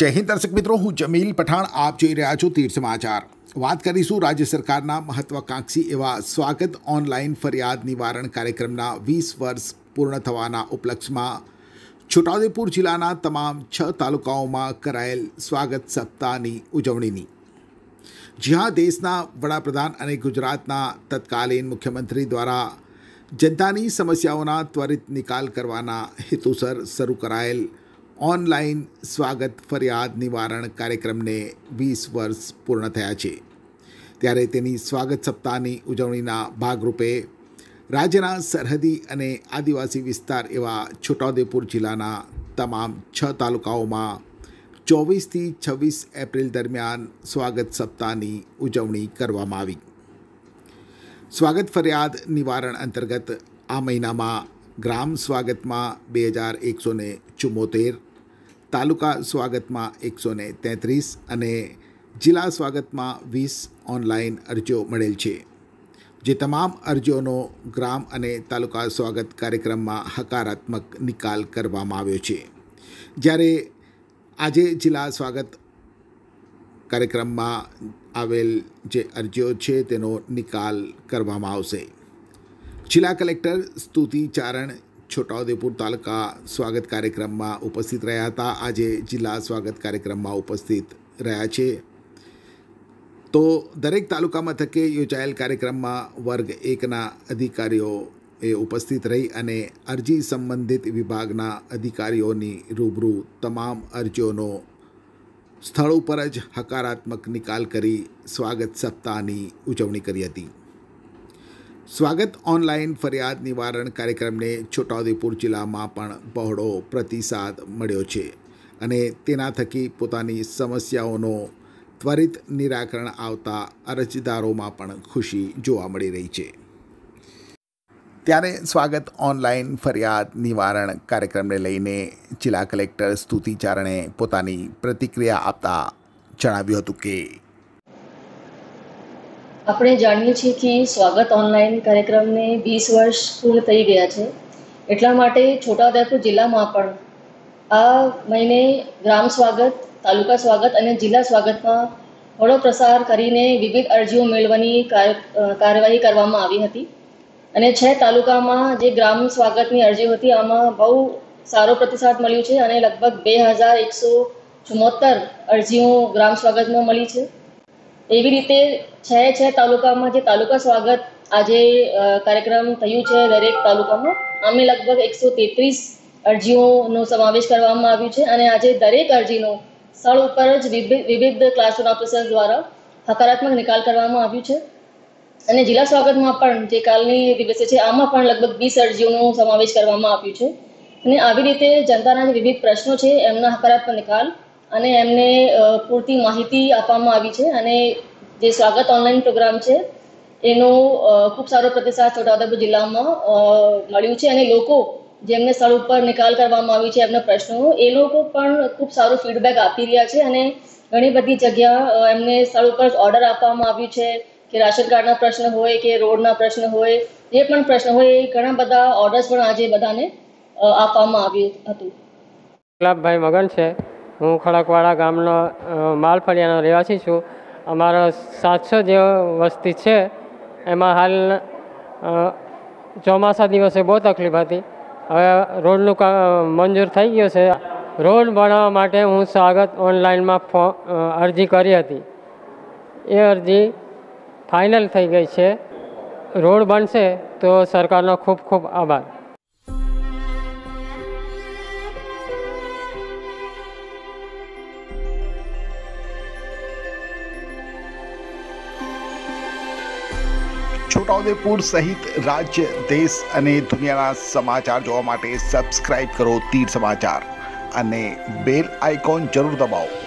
જય હિન્દ દર્શક મિત્રો, હું જમીલ પઠાણ, આપ જોઈ રહ્યા છો તીર સમાચાર. વાત કરીશું રાજ્ય સરકારના મહત્વાકાંક્ષી એવા સ્વાગત ઓનલાઈન ફરિયાદ નિવારણ કાર્યક્રમના વીસ વર્ષ પૂર્ણ થવાના ઉપલક્ષમાં છોટાઉદેપુર જિલ્લાના તમામ છ તાલુકાઓમાં કરાયેલ સ્વાગત સપ્તાહની ઉજવણીની. જ્યાં દેશના વડાપ્રધાન અને ગુજરાતના તત્કાલીન મુખ્યમંત્રી દ્વારા જનતાની સમસ્યાઓના ત્વરિત નિકાલ કરવાના હેતુસર શરૂ કરાયેલ ઓનલાઈન સ્વાગત ફરિયાદ નિવારણ કાર્યક્રમને વીસ વર્ષ પૂર્ણ થયા છે. ત્યારે તેની સ્વાગત સપ્તાહની ઉજવણીના ભાગરૂપે રાજ્યના સરહદી અને આદિવાસી વિસ્તાર એવા છોટાઉદેપુર જિલ્લાના તમામ છ તાલુકાઓમાં ચોવીસથી છવ્વીસ એપ્રિલ દરમિયાન સ્વાગત સપ્તાહની ઉજવણી કરવામાં આવી. સ્વાગત ફરિયાદ નિવારણ અંતર્ગત આ મહિનામાં ગ્રામ સ્વાગતમાં બે હજાર એકસો ને ચુમ્મોતેર તાલુકા સ્વાગતમાં એકસો ને તેત્રીસ અને જિલ્લા સ્વાગતમાં વીસ ઓનલાઈન અરજીઓ મળેલ છે, જે તમામ અરજીઓનો ગ્રામ અને તાલુકા સ્વાગત કાર્યક્રમમાં હકારાત્મક નિકાલ કરવામાં આવ્યો છે. જ્યારે આજે જિલ્લા સ્વાગત કાર્યક્રમમાં આવેલ જે અરજીઓ છે, તેનો નિકાલ કરવામાં આવશે. જિલ્લા કલેક્ટર સ્તુતિ ચારણ છોટાઉદેપુર તાલુકા સ્વાગત કાર્યક્રમમાં ઉપસ્થિત રહ્યા હતા. આજે જિલ્લા સ્વાગત કાર્યક્રમમાં ઉપસ્થિત રહ્યા છે. તો દરેક તાલુકા મથકે યોજાયેલ કાર્યક્રમમાં વર્ગ એકના અધિકારીઓ એ ઉપસ્થિત રહી અને અરજી સંબંધિત વિભાગના અધિકારીઓની રૂબરૂ તમામ અરજીઓનો સ્થળ ઉપર જ હકારાત્મક નિકાલ કરી સ્વાગત સપ્તાહની ઉજવણી કરી હતી. સ્વાગત ઓનલાઈન ફરિયાદ નિવારણ કાર્યક્રમને છોટાઉદેપુર જિલ્લામાં પણ બહોળો પ્રતિસાદ મળ્યો છે અને તેના થકી પોતાની સમસ્યાઓનો ત્વરિત નિરાકરણ આવતા અરજદારોમાં પણ ખુશી જોવા મળી રહી છે. ત્યારે સ્વાગત ઓનલાઈન ફરિયાદ નિવારણ કાર્યક્રમને લઈને જિલ્લા કલેક્ટર સ્તુતિ ચારણે પોતાની પ્રતિક્રિયા આપતા જણાવ્યું હતું કે આપણે જાણીએ છીએ કે સ્વાગત ઓનલાઈન કાર્યક્રમને વીસ વર્ષ પૂર્ણ થઈ ગયા છે. એટલા માટે છોટાઉદેપુર જિલ્લામાં પણ આ મહિને ગ્રામ સ્વાગત, તાલુકા સ્વાગત અને જિલ્લા સ્વાગતમાં ઘણો પ્રસાર કરીને વિવિધ અરજીઓ મેળવવાની કાર્યવાહી કરવામાં આવી હતી. અને છ તાલુકામાં જે ગ્રામ સ્વાગતની અરજીઓ હતી, આમાં બહુ સારો પ્રતિસાદ મળ્યો છે અને લગભગ બે હજાર એકસો ચુમ્મોતર અરજીઓ ગ્રામ સ્વાગતમાં મળી છે. એવી રીતે છ છ તાલુકામાં જે તાલુકા સ્વાગત આજે કાર્યક્રમ થયું છે દરેક તાલુકામાં. અમે લગભગ એકસો તેત્રીસ અરજીઓનો સમાવેશ કરવામાં આવ્યું છે અને આજે દરેક અરજીનો સ્થળ ઉપર જ વિવિધ ક્લાસરૂમ ઓફિસર્સ દ્વારા હકારાત્મક નિકાલ કરવામાં આવ્યું છે. અને જિલ્લા સ્વાગતમાં પણ જે કાલની દિવસે છે, આમાં પણ લગભગ વીસ અરજીઓનો સમાવેશ કરવામાં આવ્યું છે. અને આવી રીતે જનતાના જે વિવિધ પ્રશ્નો છે, એમના હકારાત્મક નિકાલ અને એમને પૂરતી માહિતી આપવામાં આવી છે અને જે સ્વાગત ઓનલાઈન પ્રોગ્રામ છે, એનો ખૂબ સારો પ્રતિસાદ છોટાઉદેપુર જિલ્લામાં મળ્યું છે અને લોકો જેમને સ્થળ ઉપર નિકાલ કરવામાં આવ્યું છે એમના પ્રશ્નો, એ લોકો પણ ખૂબ સારો ફીડબેક આપી રહ્યા છે અને ઘણી બધી જગ્યા એમને સ્થળ ઉપર ઓર્ડર આપવામાં આવ્યું છે કે રાશન કાર્ડના પ્રશ્ન હોય કે રોડના પ્રશ્ન હોય, જે પણ પ્રશ્ન હોય એ ઘણા બધા ઓર્ડર્સ પણ આજે બધાને આપવામાં આવ્યું હતું. ગુલાબભાઈ મગન છે. હું ખડકવાડા ગામનો માલફળિયાનો રહેવાસી છું. અમારો સાતસો જેવો વસ્તી છે. એમાં હાલ ચોમાસા દિવસે બહુ તકલીફ હતી. હવે રોડનું મંજૂર થઈ ગયું છે. રોડ બનાવવા માટે હું સ્વાગત ઓનલાઈનમાં ફો અરજી કરી હતી. એ અરજી ફાઇનલ થઈ ગઈ છે. રોડ બનશે તો સરકારનો ખૂબ ખૂબ આભાર. છોટાઉદેપુર સહિત રાજ્ય, દેશ અને દુનિયાના સમાચાર જોવા માટે સબસ્ક્રાઇબ કરો તીર સમાચાર અને બેલ આઇકોન જરૂર દબાવો.